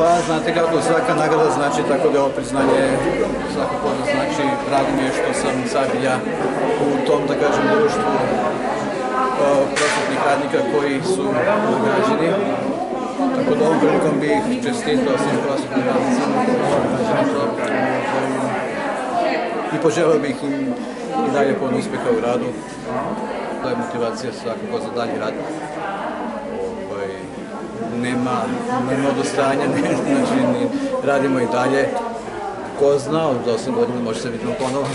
Pa znate kako svaka nagrada znači tako da ovo priznanje svakako da znači drago mi je što sam sad ja u tom da kažem društvu prosvetnih radnika koji su nagrađeni. Tako da ovom prilikom bih čestitao svim prosvetnim radnicima i poželio bih im i dalje puno uspjeha u radu. To je motivacija svakako za dalji rad nema, nema odostanja, ne, znači radimo i dalje. Ko zna, od 8 godina može se vidimo ponovo.